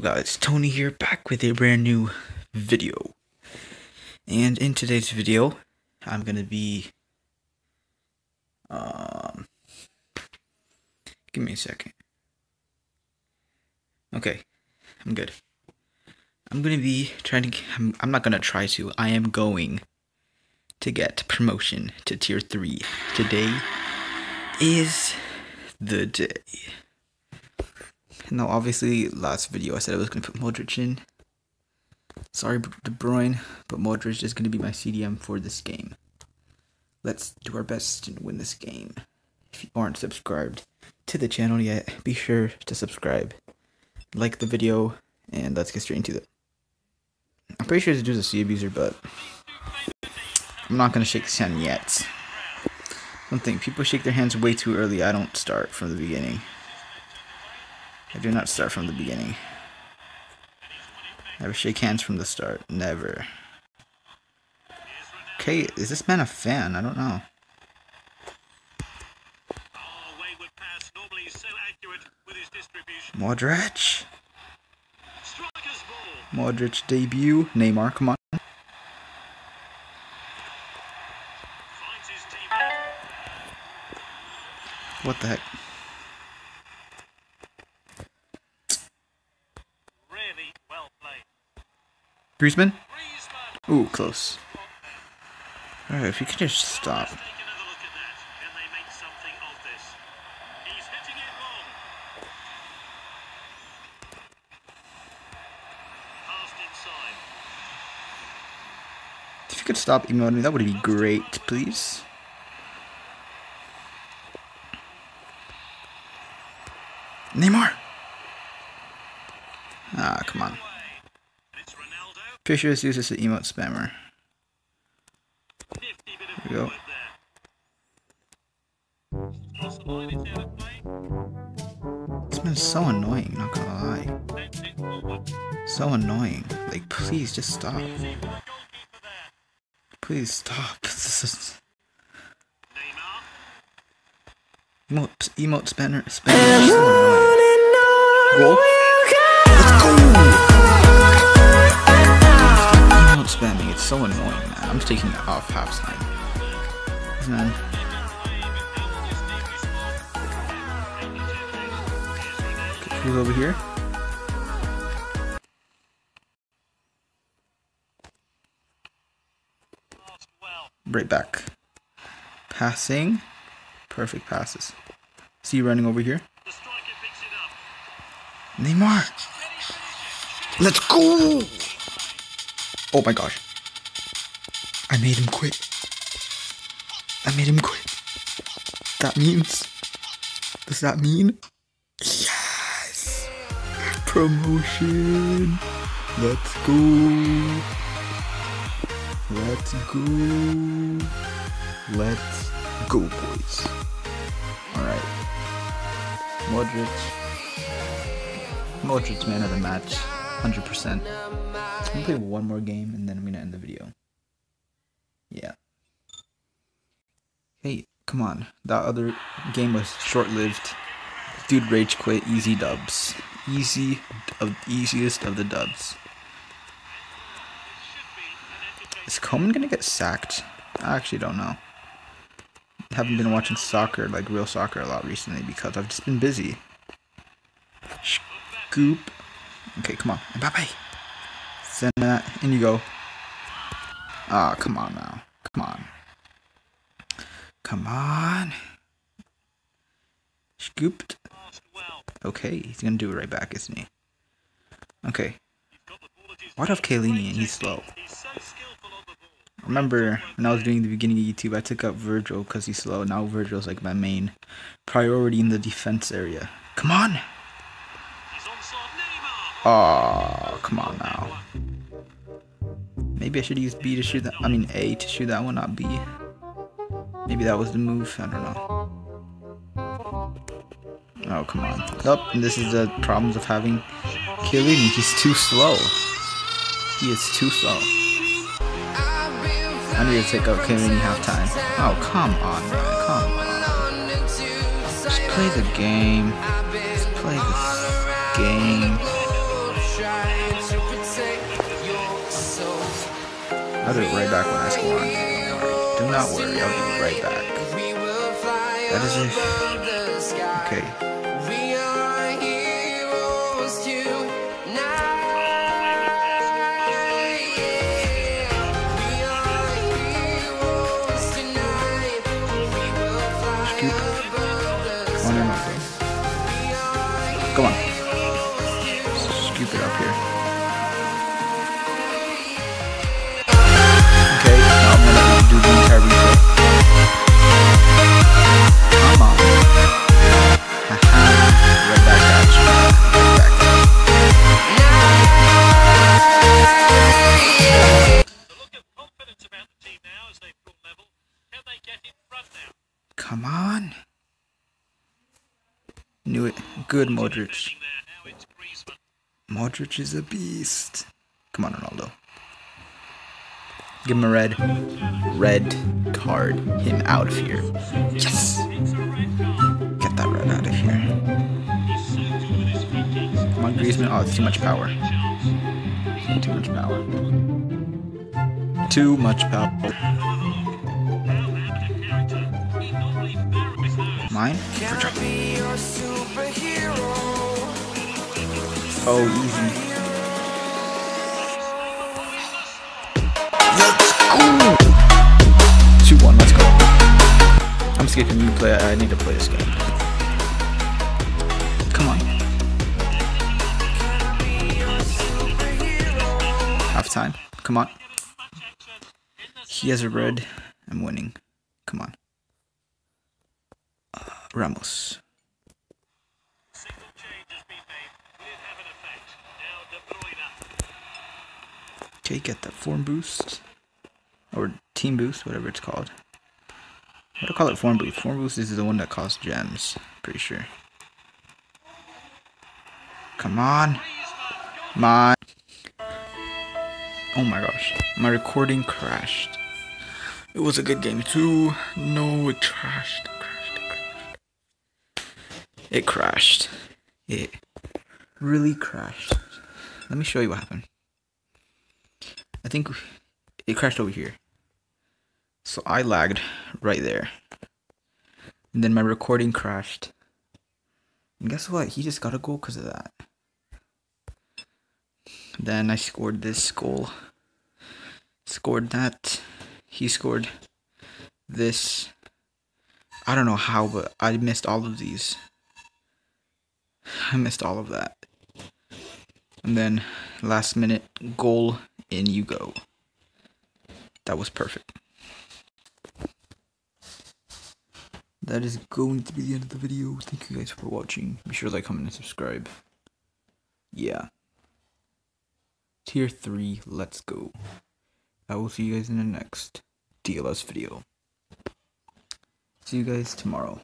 guys, Tony here back with a brand new video. And in today's video, I'm gonna be um give me a second. Okay, I'm good. I'm gonna be trying to I'm, I'm not gonna try to, I am going to get promotion to tier 3. Today is the day. No, obviously, last video I said I was going to put Modric in. Sorry, De Bruyne, but Modric is going to be my CDM for this game. Let's do our best and win this game. If you aren't subscribed to the channel yet, be sure to subscribe, like the video, and let's get straight into it. I'm pretty sure this dude's a C abuser, but I'm not going to shake his hand yet. One thing, people shake their hands way too early. I don't start from the beginning. I do not start from the beginning. Never shake hands from the start. Never. Okay, is this man a fan? I don't know. Modric. Modric debut. Neymar, come on. What the heck? Griezmann? Ooh, close. Alright, if you can just stop. If you could stop emoting, that would be great, please. Neymar! Ah, come on. Fisher is used as an emote spammer. There we go. This man's so annoying, not gonna lie. So annoying. Like, please just stop. Please stop. This is... Emote, emote spammer, spammer so? Let's go! Spamming. It's so annoying, man. I'm just taking it off half time. Man. Who's over here? Right back. Passing. Perfect passes. See you running over here. Neymar. Let's go! Oh my gosh. I made him quit. I made him quit. That means. Does that mean? Yes! Promotion! Let's go! Let's go! Let's go, boys. Alright. Modric. Modric man of the match. 100%. I'm gonna play one more game and then I'm gonna end the video. Yeah. Hey, come on. That other game was short-lived. Dude rage quit. Easy dubs. Easy of easiest of the dubs. Is Koeman gonna get sacked? I actually don't know. Haven't been watching soccer, like real soccer, a lot recently because I've just been busy. Scoop. Okay, come on. Bye-bye. Send that. In you go. Ah, oh, come on now. Come on. Come on. Scooped. Okay, he's gonna do it right back, isn't he? Okay. What of Chiellini and he's slow? Remember when I was doing the beginning of YouTube, I took up Virgil because he's slow. Now Virgil's like my main priority in the defense area. Come on! Oh, come on now. Maybe I should use B to shoot that. I mean A to shoot that one, not B. Maybe that was the move. I don't know. Oh, come on. Nope, and this is the problems of having Chiellini. He's too slow. He is too slow. I need to take out Chiellini halftime. Oh, come on, man. Come on. Just play the game. Just play the game. I'll do it right back when I score on. Do not worry, I'll be right back. That is it. Okay. Scoop. Good Modric. Modric is a beast. Come on, Ronaldo. Give him a red. Red card. Him out of here. Yes! Get that red out of here. Come on, Griezmann. Oh, it's too much power. Too much power. Too much power. Mine? For. Oh, easy. Let's go. Two one. Let's go. I'm skipping you play. I need to play this game. Come on. Half time. Come on. He has a red. I'm winning. Come on. Uh, Ramos. Single change has been made. Will it have an effect? Now De Bruyne. Okay, get that form boost. Or team boost, whatever it's called. What do I call it? Form boost. Form boost is the one that costs gems. Pretty sure. Come on. My. Oh my gosh. My recording crashed. It was a good game too. No, it crashed. It crashed. It crashed. It crashed. It really crashed. Let me show you what happened. I think it crashed over here. So I lagged right there. And then my recording crashed. And guess what? He just got a goal because of that. Then I scored this goal. Scored that. He scored this. I don't know how, but I missed all of these. I missed all of that. And then last minute goal in you go. That was perfect. That is going to be the end of the video. Thank you guys for watching. Be sure to like, comment, and subscribe. Yeah. Tier 3, let's go. I will see you guys in the next DLS video. See you guys tomorrow.